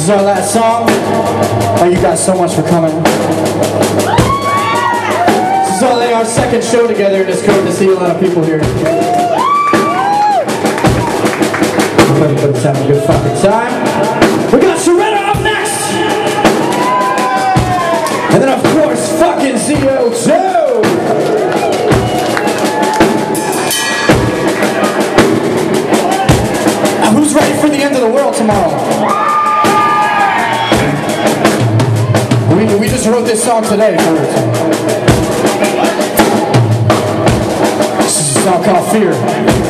This is our last song. Thank you guys so much for coming. This is only our second show together, and it's good to see a lot of people here. Hope everybody's having a good fucking time. We got Shredder up next! And then, of course, fucking CO2! Now, who's ready for the end of the world tomorrow? We, we just wrote this song today for it. This is a song called Fear.